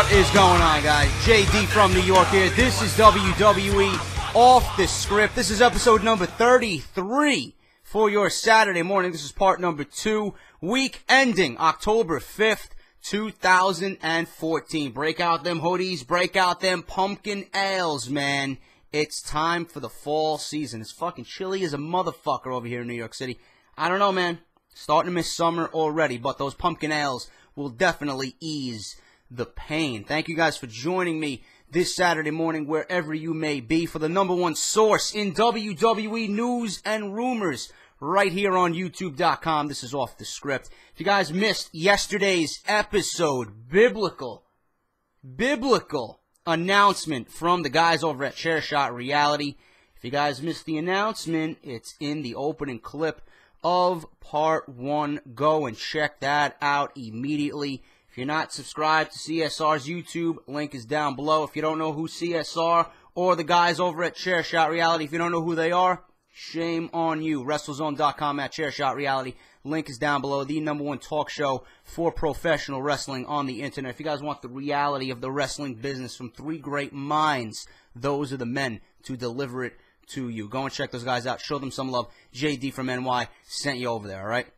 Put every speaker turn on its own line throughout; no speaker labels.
What is going on, guys? JD from New York here. This is WWE Off the Script. This is episode number 33 for your Saturday morning. This is part number two, week ending October 5th, 2014. Break out them hoodies, break out them pumpkin ales, man. It's time for the fall season. It's fucking chilly as a motherfucker over here in New York City. I don't know, man. Starting to miss summer already, but those pumpkin ales will definitely ease the pain. Thank you guys for joining me this Saturday morning, wherever you may be, for the number one source in WWE news and rumors right here on YouTube.com. This is off the script. If you guys missed yesterday's episode, biblical, biblical announcement from the guys over at Chairshot Reality. If you guys missed the announcement, it's in the opening clip of part one. Go and check that out immediately. If you're not subscribed to CSR's YouTube, link is down below. If you don't know who CSR or the guys over at Chairshot Reality, if you don't know who they are, shame on you. WrestleZone.com at Chairshot Reality. Link is down below. The number one talk show for professional wrestling on the internet. If you guys want the reality of the wrestling business from three great minds, those are the men to deliver it to you. Go and check those guys out. Show them some love. JD from NY sent you over there, all right?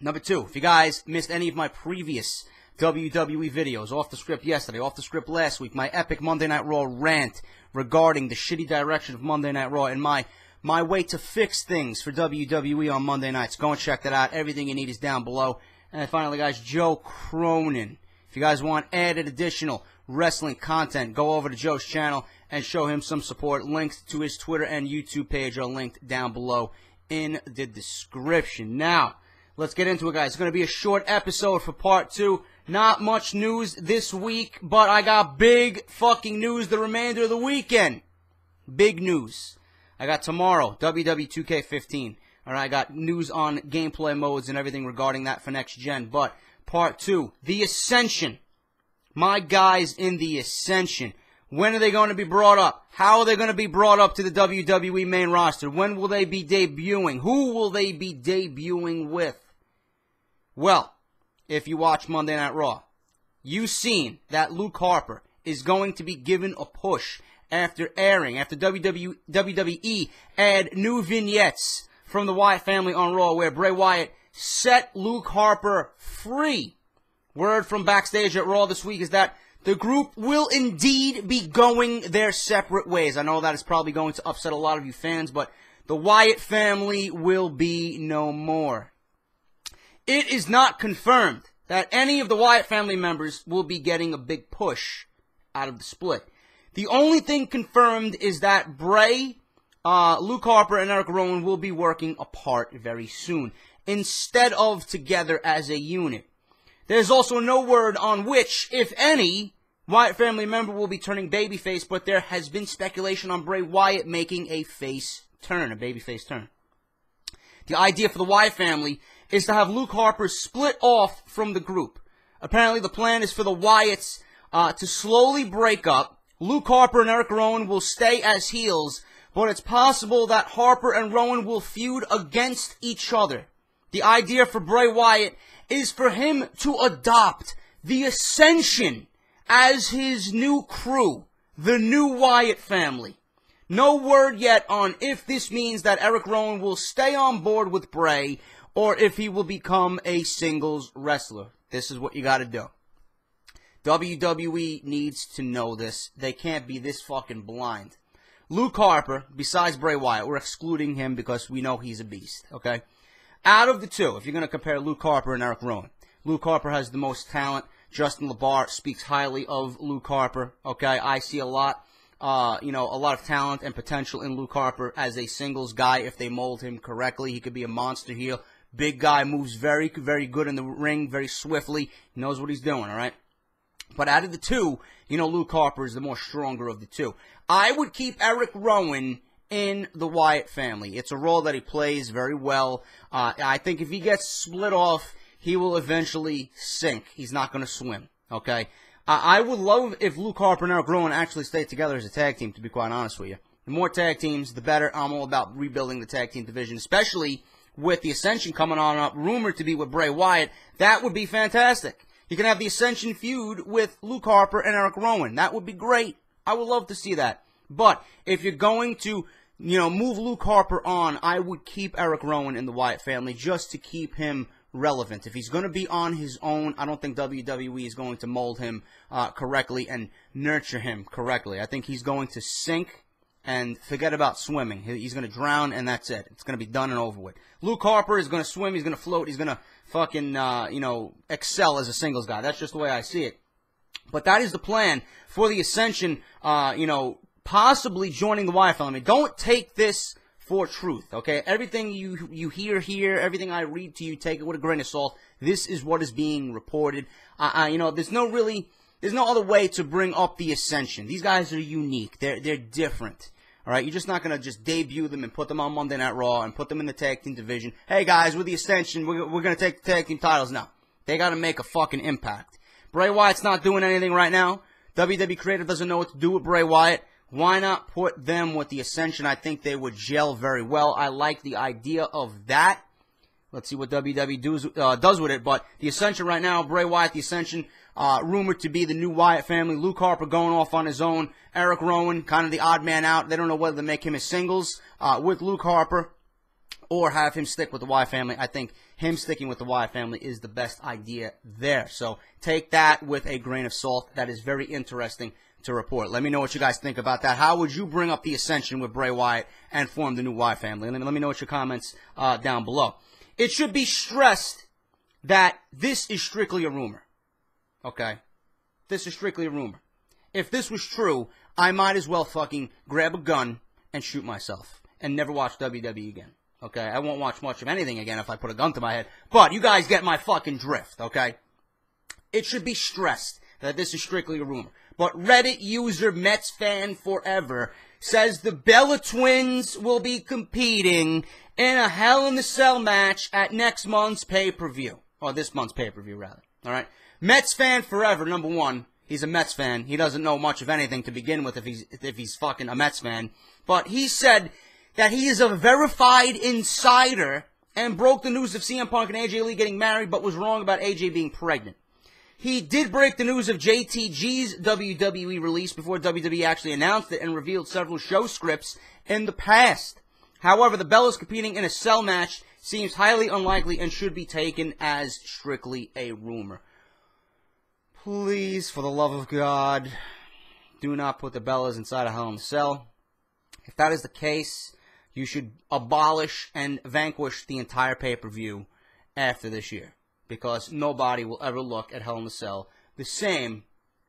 Number two, if you guys missed any of my previous WWE videos, off the script yesterday, off the script last week, my epic Monday Night Raw rant regarding the shitty direction of Monday Night Raw and my my way to fix things for WWE on Monday nights. Go and check that out. Everything you need is down below. And finally, guys, Joe Cronin. If you guys want added additional wrestling content, go over to Joe's channel and show him some support. Links to his Twitter and YouTube page are linked down below in the description. Now, let's get into it, guys. It's going to be a short episode for part two. Not much news this week, but I got big fucking news the remainder of the weekend. Big news. I got tomorrow, WWE 2K15. Alright, I got news on gameplay modes and everything regarding that for next gen. But part two, the Ascension. My guys in the Ascension. When are they going to be brought up? How are they going to be brought up to the WWE main roster? When will they be debuting? Who will they be debuting with? Well, if you watch Monday Night Raw, you've seen that Luke Harper is going to be given a push after airing, after WWE, add new vignettes from the Wyatt family on Raw where Bray Wyatt set Luke Harper free. Word from backstage at Raw this week is that the group will indeed be going their separate ways. I know that is probably going to upset a lot of you fans, but the Wyatt family will be no more. It is not confirmed that any of the Wyatt family members will be getting a big push out of the split. The only thing confirmed is that Bray, uh, Luke Harper, and Eric Rowan will be working apart very soon, instead of together as a unit. There's also no word on which, if any, Wyatt family member will be turning babyface, but there has been speculation on Bray Wyatt making a face turn, a babyface turn. The idea for the Wyatt family is to have Luke Harper split off from the group. Apparently, the plan is for the Wyatts uh, to slowly break up. Luke Harper and Eric Rowan will stay as heels, but it's possible that Harper and Rowan will feud against each other. The idea for Bray Wyatt is for him to adopt the Ascension as his new crew, the new Wyatt family. No word yet on if this means that Eric Rowan will stay on board with Bray or if he will become a singles wrestler. This is what you gotta do. WWE needs to know this. They can't be this fucking blind. Luke Harper, besides Bray Wyatt, we're excluding him because we know he's a beast, okay? Out of the two, if you're going to compare Luke Harper and Eric Rowan, Luke Harper has the most talent. Justin LaBar speaks highly of Luke Harper, okay? I see a lot, uh, you know, a lot of talent and potential in Luke Harper as a singles guy if they mold him correctly. He could be a monster heel. Big guy, moves very, very good in the ring, very swiftly. He knows what he's doing, all right? But out of the two, you know, Luke Harper is the more stronger of the two. I would keep Eric Rowan in the Wyatt family. It's a role that he plays very well. Uh, I think if he gets split off, he will eventually sink. He's not going to swim. Okay. I would love if Luke Harper and Eric Rowan actually stayed together as a tag team. To be quite honest with you, the more tag teams, the better. I'm all about rebuilding the tag team division, especially with the Ascension coming on up, rumored to be with Bray Wyatt. That would be fantastic. You can have the Ascension feud with Luke Harper and Eric Rowan. That would be great. I would love to see that. But if you're going to, you know, move Luke Harper on, I would keep Eric Rowan in the Wyatt family just to keep him relevant. If he's going to be on his own, I don't think WWE is going to mold him uh, correctly and nurture him correctly. I think he's going to sink and forget about swimming. He's going to drown, and that's it. It's going to be done and over with. Luke Harper is going to swim. He's going to float. He's going to fucking, uh, you know, excel as a singles guy. That's just the way I see it. But that is the plan for the Ascension, uh, you know, possibly joining the Wyatt family. Don't take this for truth, okay? Everything you you hear here, everything I read to you, take it with a grain of salt. This is what is being reported. Uh, you know, there's no really, there's no other way to bring up the Ascension. These guys are unique. They're they're different. All right, you're just not gonna just debut them and put them on Monday Night Raw and put them in the tag team division. Hey guys, with the Ascension, we're, we're gonna take the tag team titles now. They gotta make a fucking impact. Bray Wyatt's not doing anything right now. WWE Creative doesn't know what to do with Bray Wyatt. Why not put them with the Ascension? I think they would gel very well. I like the idea of that. Let's see what WWE does, uh, does with it. But the Ascension right now, Bray Wyatt, the Ascension, uh, rumored to be the new Wyatt family. Luke Harper going off on his own. Eric Rowan, kind of the odd man out. They don't know whether to make him a singles uh, with Luke Harper or have him stick with the Wyatt family. I think him sticking with the Wyatt family is the best idea there. So take that with a grain of salt. That is very interesting to report. Let me know what you guys think about that. How would you bring up the Ascension with Bray Wyatt and form the new Wyatt family? Let me, let me know what your comments uh, down below. It should be stressed that this is strictly a rumor. Okay? This is strictly a rumor. If this was true, I might as well fucking grab a gun and shoot myself and never watch WWE again. Okay? I won't watch much of anything again if I put a gun to my head. But you guys get my fucking drift, okay? It should be stressed that this is strictly a rumor. But Reddit user Mets fan forever says the Bella twins will be competing in a Hell in the Cell match at next month's pay-per-view. Or this month's pay-per-view, rather. Alright? Mets fan forever, number one. He's a Mets fan. He doesn't know much of anything to begin with if he's, if he's fucking a Mets fan. But he said that he is a verified insider and broke the news of CM Punk and AJ Lee getting married, but was wrong about AJ being pregnant. He did break the news of JTG's WWE release before WWE actually announced it and revealed several show scripts in the past. However, the Bellas competing in a cell match seems highly unlikely and should be taken as strictly a rumor. Please, for the love of God, do not put the Bellas inside a Hell in a Cell. If that is the case, you should abolish and vanquish the entire pay-per-view after this year because nobody will ever look at Hell in a Cell the same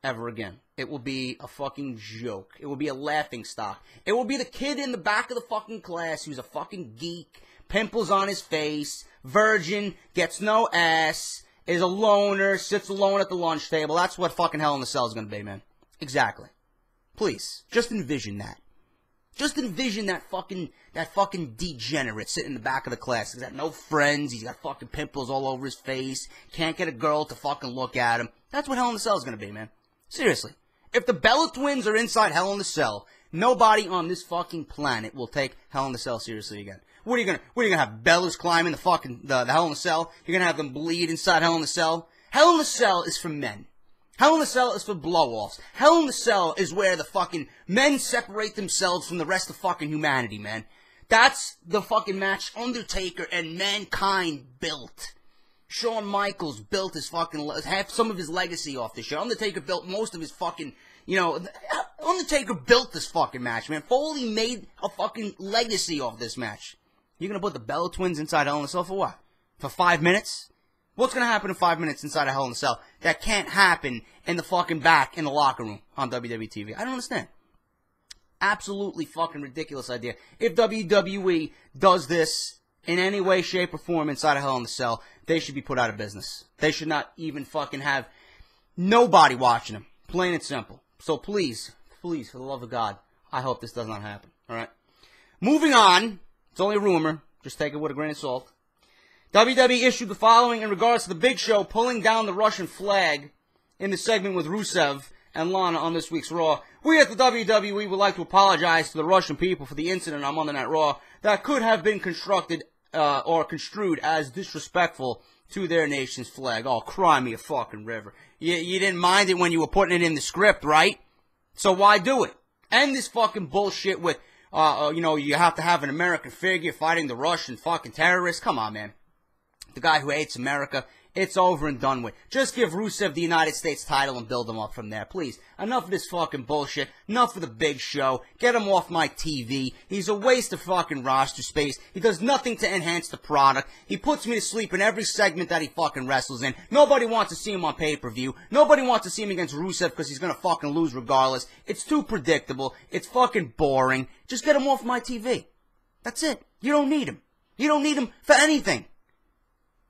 ever again. It will be a fucking joke. It will be a laughing stock. It will be the kid in the back of the fucking class who's a fucking geek, pimples on his face, virgin, gets no ass, is a loner, sits alone at the lunch table. That's what fucking Hell in the Cell is going to be, man. Exactly. Please, just envision that. Just envision that fucking that fucking degenerate sitting in the back of the class. He's got no friends. He's got fucking pimples all over his face. Can't get a girl to fucking look at him. That's what Hell in the Cell is gonna be, man. Seriously. If the Bella twins are inside Hell in the Cell, nobody on this fucking planet will take Hell in the Cell seriously again. What are you gonna? What are you gonna have? Bellas climbing the fucking the, the Hell in the Cell? You're gonna have them bleed inside Hell in the Cell? Hell in the Cell is for men. Hell in the Cell is for blow-offs. Hell in the Cell is where the fucking men separate themselves from the rest of fucking humanity, man. That's the fucking match Undertaker and Mankind built. Shawn Michaels built his fucking, have some of his legacy off this shit. Undertaker built most of his fucking, you know, Undertaker built this fucking match, man. Foley made a fucking legacy off this match. You're gonna put the Bella Twins inside Hell in a Cell for what? For five minutes? What's going to happen in five minutes inside a Hell in a Cell that can't happen in the fucking back in the locker room on WWE TV? I don't understand. Absolutely fucking ridiculous idea. If WWE does this in any way, shape, or form inside a Hell in a Cell, they should be put out of business. They should not even fucking have nobody watching them. Plain and simple. So please, please, for the love of God, I hope this does not happen. All right. Moving on. It's only a rumor. Just take it with a grain of salt. WWE issued the following in regards to the Big Show pulling down the Russian flag in the segment with Rusev and Lana on this week's Raw. We at the WWE would like to apologize to the Russian people for the incident on Monday Night Raw that could have been constructed uh, or construed as disrespectful to their nation's flag. Oh, cry me a fucking river. You, you didn't mind it when you were putting it in the script, right? So why do it? End this fucking bullshit with, uh, uh, you know, you have to have an American figure fighting the Russian fucking terrorists. Come on, man. The guy who hates America it's over and done with. Just give Rusev the United States title and build him up from there, please. Enough of this fucking bullshit. Enough of the big show. Get him off my TV. He's a waste of fucking roster space. He does nothing to enhance the product. He puts me to sleep in every segment that he fucking wrestles in. Nobody wants to see him on pay-per-view. Nobody wants to see him against Rusev because he's gonna fucking lose regardless. It's too predictable. It's fucking boring. Just get him off my TV. That's it. You don't need him. You don't need him for anything.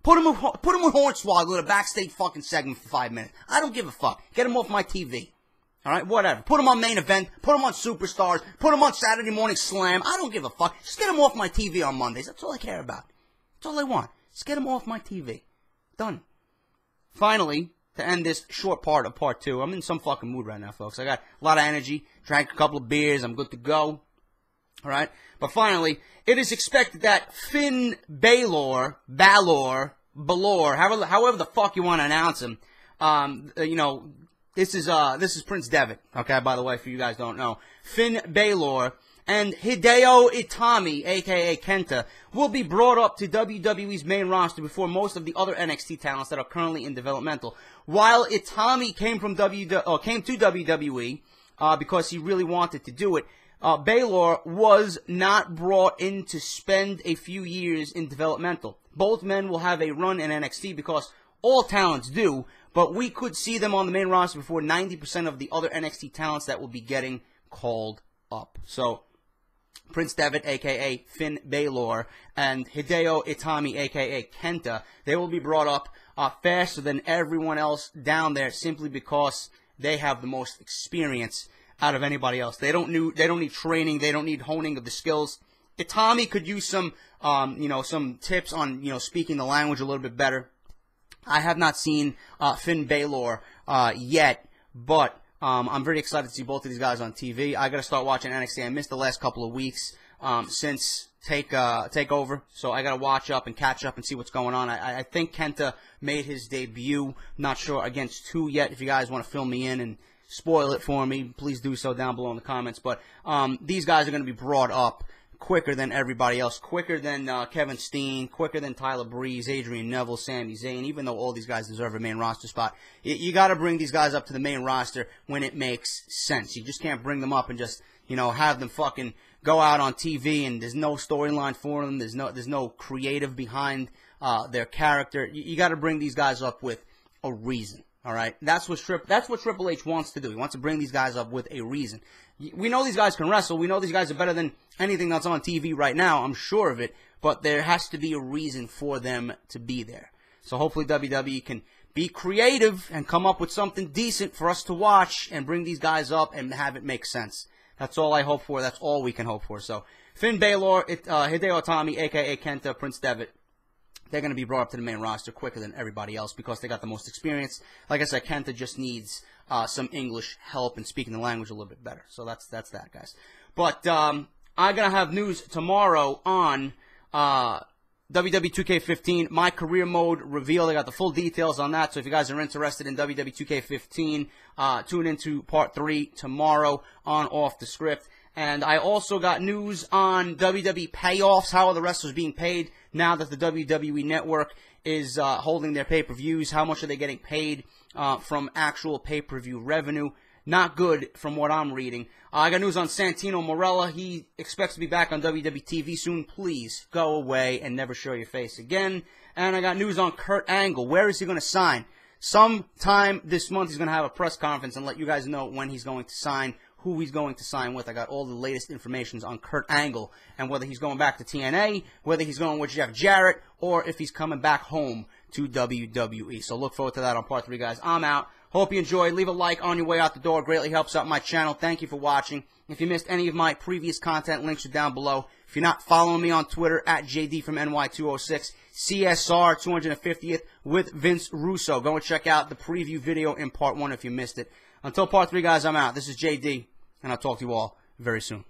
Put him, with, put him with Hornswoggle in a backstage fucking segment for five minutes. I don't give a fuck. Get him off my TV. All right, whatever. Put him on main event. Put him on Superstars. Put him on Saturday Morning Slam. I don't give a fuck. Just get him off my TV on Mondays. That's all I care about. That's all I want. Just get him off my TV. Done. Finally, to end this short part of part two, I'm in some fucking mood right now, folks. I got a lot of energy. Drank a couple of beers. I'm good to go. All right. But finally, it is expected that Finn Balor, Balor, Balor, however, however the fuck you want to announce him, um, uh, you know, this is uh, this is Prince Devitt. Okay, by the way, for you guys don't know, Finn Balor and Hideo Itami, aka Kenta, will be brought up to WWE's main roster before most of the other NXT talents that are currently in developmental. While Itami came from W, or came to WWE uh, because he really wanted to do it, uh, Balor was not brought in to spend a few years in developmental. Both men will have a run in NXT because all talents do, but we could see them on the main roster before 90% of the other NXT talents that will be getting called up. So, Prince Devitt, aka Finn Balor, and Hideo Itami, aka Kenta, they will be brought up uh, faster than everyone else down there simply because they have the most experience out of anybody else. They don't need they don't need training. They don't need honing of the skills. Itami could use some um, you know some tips on you know speaking the language a little bit better. I have not seen uh, Finn Balor uh, yet, but um, I'm very excited to see both of these guys on TV. I got to start watching NXT. I missed the last couple of weeks um, since take uh, take over, so I got to watch up and catch up and see what's going on. I, I think Kenta made his debut. Not sure against who yet. If you guys want to fill me in and spoil it for me, please do so down below in the comments. But um, these guys are going to be brought up quicker than everybody else, quicker than uh, Kevin Steen, quicker than Tyler Breeze, Adrian Neville, Sami Zayn. Even though all these guys deserve a main roster spot, you, you got to bring these guys up to the main roster when it makes sense. You just can't bring them up and just you know have them fucking go out on TV and there's no storyline for them. There's no there's no creative behind uh, their character. You, you got to bring these guys up with a reason. All right, that's what Trip. That's what Triple H wants to do. He wants to bring these guys up with a reason. We know these guys can wrestle. We know these guys are better than anything that's on TV right now. I'm sure of it. But there has to be a reason for them to be there. So hopefully WWE can be creative and come up with something decent for us to watch and bring these guys up and have it make sense. That's all I hope for. That's all we can hope for. So Finn Balor, uh, Hideo Itami, aka Kenta, Prince Devitt, they're going to be brought up to the main roster quicker than everybody else because they got the most experience. Like I said, Kenta just needs uh, some English help and speaking the language a little bit better. So that's that's that, guys. But um, I'm gonna have news tomorrow on uh, WWE 2K15 My Career Mode reveal. I got the full details on that. So if you guys are interested in WWE 2K15, uh, tune into part three tomorrow on Off the Script. And I also got news on WWE payoffs. How are the wrestlers being paid now that the WWE Network is uh, holding their pay per views? How much are they getting paid uh, from actual pay per view revenue? Not good from what I'm reading. Uh, I got news on Santino Marella. He expects to be back on WWE TV soon. Please go away and never show your face again. And I got news on Kurt Angle. Where is he going to sign? Sometime this month, he's going to have a press conference and let you guys know when he's going to sign who he's going to sign with. I got all the latest information on Kurt Angle and whether he's going back to TNA, whether he's going with Jeff Jarrett, or if he's coming back home to WWE. So look forward to that on part three, guys. I'm out. Hope you enjoyed. Leave a like on your way out the door. Greatly helps out my channel. Thank you for watching. If you missed any of my previous content, links are down below. If you're not following me on Twitter, at JD from NY206, CSR 250th with Vince Russo. Go and check out the preview video in part one if you missed it. Until part three, guys, I'm out. This is JD, and I'll talk to you all very soon.